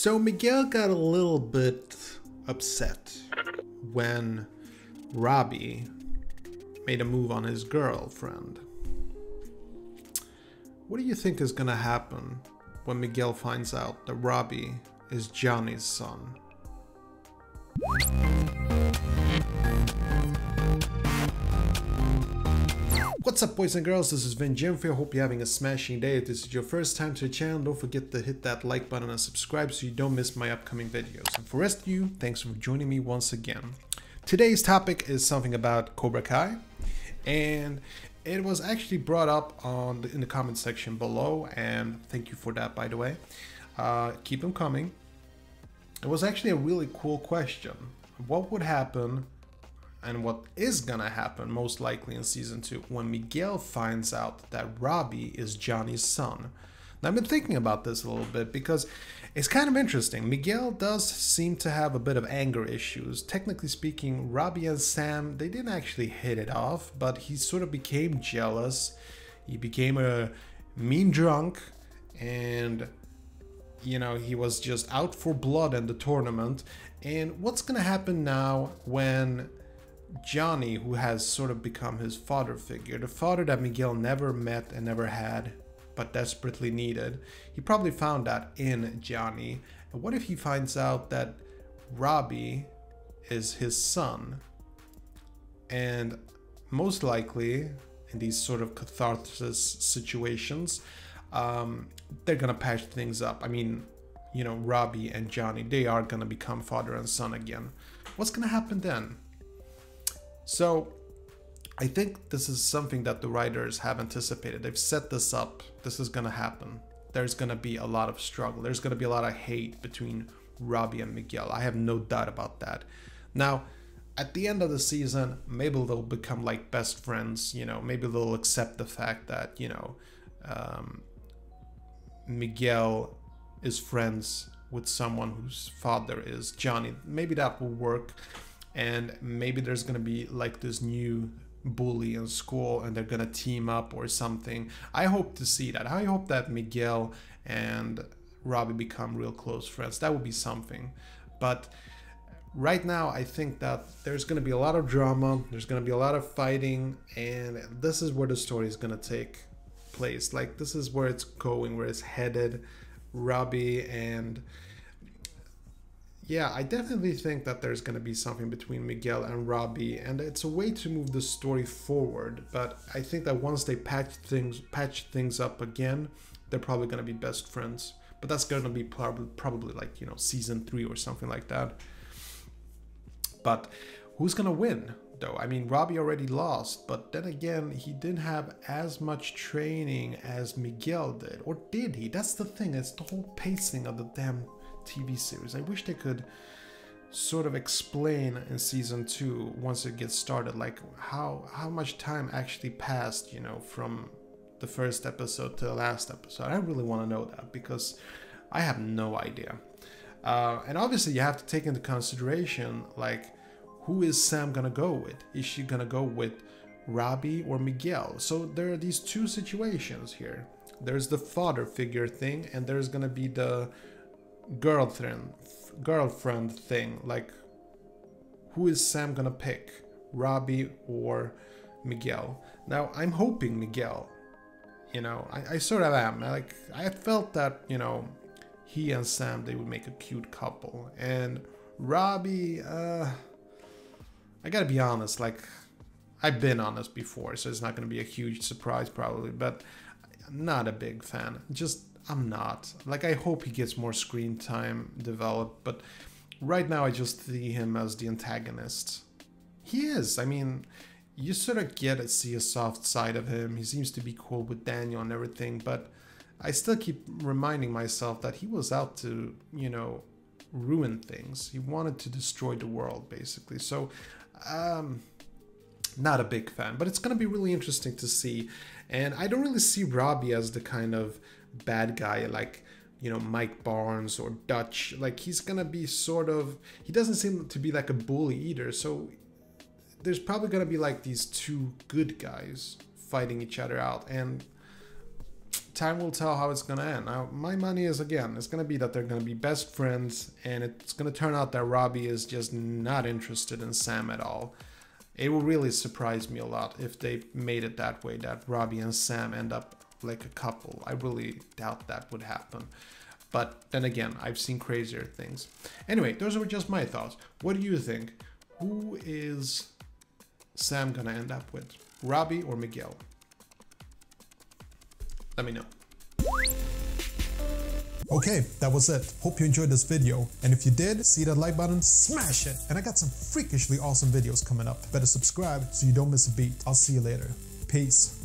So Miguel got a little bit upset when Robbie made a move on his girlfriend. What do you think is gonna happen when Miguel finds out that Robbie is Johnny's son? What's up boys and girls, this is Vin Jimfrey, I hope you're having a smashing day. If this is your first time to the channel, don't forget to hit that like button and subscribe so you don't miss my upcoming videos. And for the rest of you, thanks for joining me once again. Today's topic is something about Cobra Kai, and it was actually brought up on the, in the comment section below, and thank you for that by the way. Uh, keep them coming. It was actually a really cool question. What would happen and what is gonna happen most likely in season 2 when Miguel finds out that Robbie is Johnny's son. Now, I've been thinking about this a little bit because it's kind of interesting. Miguel does seem to have a bit of anger issues. Technically speaking, Robbie and Sam, they didn't actually hit it off, but he sort of became jealous. He became a mean drunk and you know, he was just out for blood in the tournament. And what's going to happen now when Johnny, who has sort of become his father figure, the father that Miguel never met and never had, but desperately needed. He probably found that in Johnny. And what if he finds out that Robbie is his son? And most likely, in these sort of catharsis situations, um, they're gonna patch things up. I mean, you know, Robbie and Johnny, they are gonna become father and son again. What's gonna happen then? So I think this is something that the writers have anticipated. They've set this up. This is going to happen. There's going to be a lot of struggle. There's going to be a lot of hate between Robbie and Miguel. I have no doubt about that. Now, at the end of the season, maybe they'll become like best friends. You know, maybe they'll accept the fact that, you know, um, Miguel is friends with someone whose father is Johnny. Maybe that will work and maybe there's gonna be like this new bully in school and they're gonna team up or something. I hope to see that. I hope that Miguel and Robbie become real close friends. That would be something. But right now, I think that there's gonna be a lot of drama, there's gonna be a lot of fighting, and this is where the story is gonna take place. Like, this is where it's going, where it's headed. Robbie and yeah, I definitely think that there's going to be something between Miguel and Robbie, and it's a way to move the story forward. But I think that once they patch things patch things up again, they're probably going to be best friends. But that's going to be probably probably like you know season three or something like that. But who's going to win? Though I mean, Robbie already lost, but then again, he didn't have as much training as Miguel did, or did he? That's the thing. It's the whole pacing of the damn TV series. I wish they could sort of explain in season two once it gets started like how how much time actually passed you know from the first episode to the last episode. I really want to know that because i have no idea. Uh, and obviously you have to take into consideration like who is sam gonna go with? Is she gonna go with robbie or miguel? So there are these two situations here. There's the father figure thing and there's gonna be the girlfriend girlfriend thing like who is sam gonna pick robbie or miguel? Now i'm hoping miguel you know i, I sort of am like i felt that you know he and sam they would make a cute couple and robbie uh i gotta be honest like i've been honest before so it's not gonna be a huge surprise probably but not a big fan just I'm not. Like, I hope he gets more screen time developed, but right now I just see him as the antagonist. He is. I mean, you sort of get to see a soft side of him. He seems to be cool with Daniel and everything, but I still keep reminding myself that he was out to, you know, ruin things. He wanted to destroy the world, basically. So, um, not a big fan, but it's going to be really interesting to see. And I don't really see Robbie as the kind of bad guy like you know Mike Barnes or Dutch. Like he's gonna be sort of he doesn't seem to be like a bully either. So there's probably gonna be like these two good guys fighting each other out and time will tell how it's gonna end. Now, my money is again, it's gonna be that they're gonna be best friends, and it's gonna turn out that Robbie is just not interested in Sam at all. It will really surprise me a lot if they made it that way, that Robbie and Sam end up like a couple. I really doubt that would happen. But then again, I've seen crazier things. Anyway, those were just my thoughts. What do you think? Who is Sam gonna end up with? Robbie or Miguel? Let me know. Okay, that was it. Hope you enjoyed this video. And if you did, see that like button, smash it. And I got some freakishly awesome videos coming up. Better subscribe so you don't miss a beat. I'll see you later. Peace.